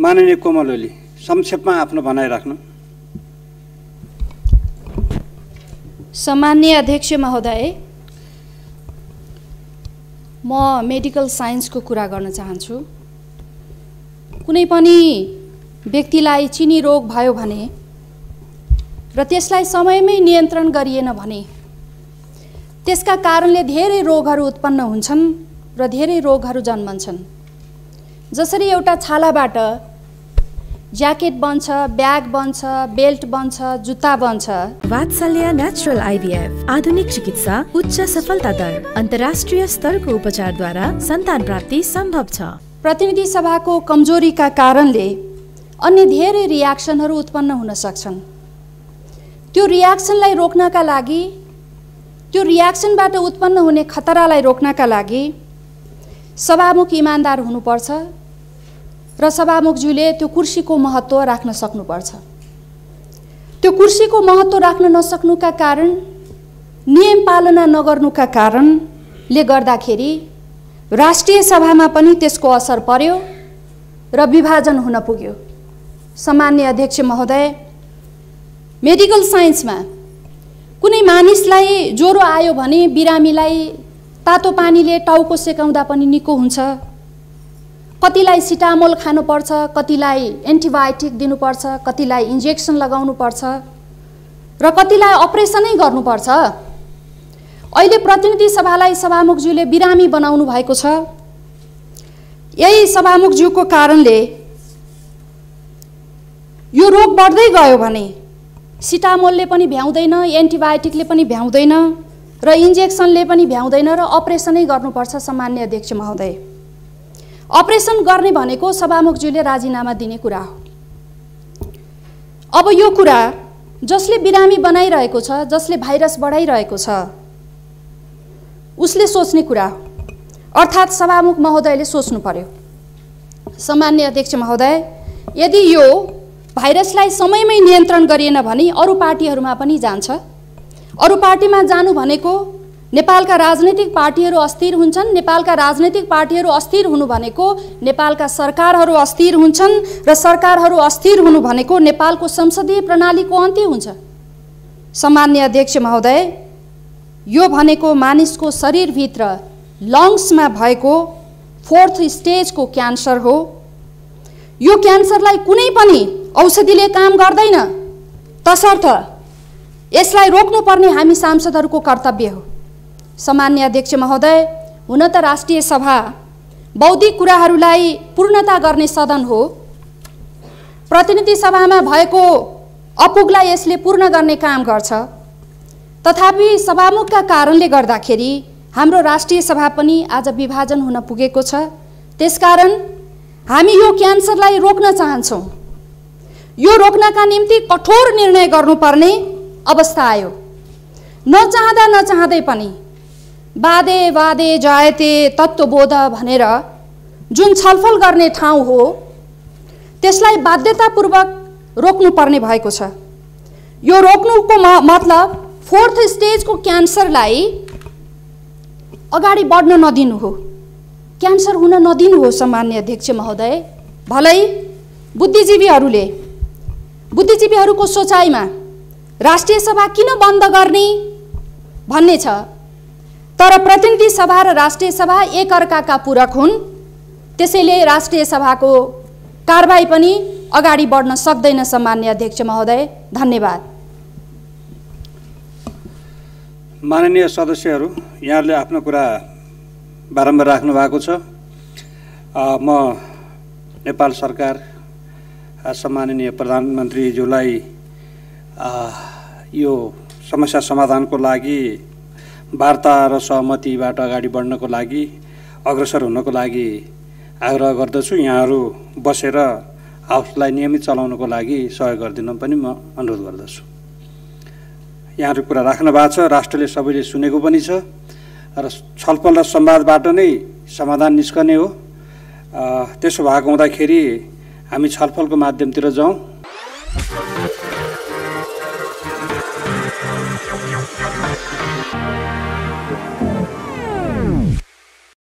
माननीय कोमल ओली संक्षेपमा आफ्नो भनाइ राख्नु। सामान्य अध्यक्ष महोदय म मेडिकल साइन्सको कुरा गर्न चाहन्छु। कुनै पनि व्यक्तिलाई चिनी रोग भयो भने र त्यसलाई समयमै नियन्त्रण गरिएन भने त्यसका कारणले धेरै रोगहरू उत्पन्न हुन्छन् र धेरै रोगहरू जन्मन्छन्। जसरी एउटा छालाबाट ज्याकेट बन्छ ब्याग बन्छ बेल्ट बन्छ जुत्ता बन्छ। वात्सल्य नेचुरल आइभीएफ आधुनिक चिकित्सा उच्च सफलता दर अन्तर्राष्ट्रिय स्तरको उपचारद्वारा सन्तान प्राप्ति सम्भव छ। प्रतिनिधि सभाको कमजोरीका कारणले अन्य धेरै रियाक्सनहरू उत्पन्न हुन सक्छन्। त्यो रियाक्सनलाई रोक्नका लागि त्यो रियाक्सनबाट उत्पन्न हुने खतरालाई रोक्नका लागि सभामुख इमान्दार हुनुपर्छ। र सभामुखज्यूले त्यो कुर्सीको महत्त्व राख्न सक्नुपर्छ। त्यो कुर्सीको महत्त्व राख्न नसक्नुका कारण नियम पालना नगर्नुका कारणले गर्दाखेरि राष्ट्रिय सभामा पनि त्यसको असर पर्यो र विभाजन हुन पुग्यो। सामान्य अध्यक्ष महोदय मेडिकल साइन्समा कुनै मानिसलाई ज्वरो आयो भने बिरामीलाई तातो पानीले टाउको सेकाउँदा पनि निको हुन्छ। कतिलाई सिटामोल खानुपर्छ कतिलाई एन्टिबायोटिक दिनुपर्छ कतिलाई इन्जेक्सन लगाउनुपर्छ र कतिलाई अपरेसनै गर्नुपर्छ? अहिले प्रतिनिधि सभालाई सभामुखज्यूले बिरामी बनाउनु भएको छ। यही सभामुखज्यूको कारणले यो रोग बढ्दै गयो भने सिटामोलले पनि भ्याउँदैन एन्टिबायोटिकले पनि भ्याउँदैन र इन्जेक्सनले पनि भ्याउँदैन र अपरेसनै गर्नुपर्छ सामान्य अध्यक्ष महोदय। अपरेसन गर्ने भनेको सभामुखज्यूले राजीनामा दिने कुरा हो। अब यो कुरा जसले बिरामी बनाइरहेको छ जसले भाइरस बढाइरहेको छ उसले सोच्ने कुरा हो। अर्थात् सभामुख महोदयले सोच्नु पर्यो। सामान्य अध्यक्ष महोदय यदि यो भाइरसलाई समयमै नियन्त्रण गरिएन भने अरू पार्टीहरूमा पनि जान्छ। अरू पार्टीमा जानु भनेको नेपालका राजनैतिक पार्टीहरू अस्थिर हुन्छन्। नेपालका राजनैतिक पार्टीहरू अस्थिर हुनु भनेको नेपालका सरकारहरू अस्थिर हुन्छन् र सरकारहरू अस्थिर हुनु भनेको नेपालको संसदीय प्रणालीको अन्त्य हुन्छ। सामान्य अध्यक्ष महोदय यो भनेको मानिसको शरीरभित्र लङ्समा भएको फोर्थ स्टेजको क्यान्सर हो। यो क्यान्सरलाई कुनै पनि औषधिले काम गर्दैन। तसर्थ यसलाई रोक्नुपर्ने हामी सांसदहरूको कर्तव्य हो। सामान्य अध्यक्ष महोदय हुन त राष्ट्रिय सभा बौद्धिक कुराहरूलाई पूर्णता गर्ने सदन हो। प्रतिनिधि सभामा भएको अपुगलाई यसले पूर्ण गर्ने काम गर्छ। तथापि सभामुखका कारणले गर्दाखेरि हाम्रो राष्ट्रिय सभा पनि आज विभाजन हुन पुगेको छ। त्यसकारण हामी यो क्यान्सरलाई रोक्न चाहन्छौँ। यो रोक्नका निम्ति कठोर निर्णय गर्नुपर्ने अवस्था आयो। नचाहँदा नचाहँदै पनि बादे वादे जायते तत्त्वबोध भनेर जुन छलफल गर्ने ठाउँ हो त्यसलाई बाध्यतापूर्वक रोक्नुपर्ने भएको छ। यो रोक्नुको मतलब फोर्थ स्टेजको क्यान्सरलाई अगाडि बढ्न नदिनु हो। क्यान्सर हुन नदिनु हो सामान्य अध्यक्ष महोदय। भलै बुद्धिजीवीहरूले बुद्धिजीवीहरूको सोचाइमा राष्ट्रिय सभा किन बन्द गर्ने भन्ने छ। तर प्रतिनिधि सभा र राष्ट्रिय सभा एकअर्काका पूरक हुन्। त्यसैले राष्ट्रिय सभाको कारवाही पनि अगाडि बढ्न सक्दैन सामान्य अध्यक्ष महोदय। धन्यवाद। माननीय सदस्यहरू यहाँहरूले आफ्नो कुरा बारम्बार राख्नु भएको छ। म नेपाल सरकार सम्माननीय प्रधानमन्त्रीज्यूलाई यो समस्या समाधानको लागि वार्ता र सहमतिबाट अगाडि बढ्नको लागि अग्रसर हुनको लागि आग्रह गर्दछु। यहाँहरू बसेर हाउसलाई नियमित चलाउनको लागि सहयोग गरिदिन पनि म अनुरोध गर्दछु। यहाँहरू कुरा राख्नु भएको छ। राष्ट्रले सबैले सुनेको पनि छ र छलफल र संवादबाट नै समाधान निस्कने हो। त्यसो भएको हुँदाखेरि हामी छलफलको माध्यमतिर जाउँ। Música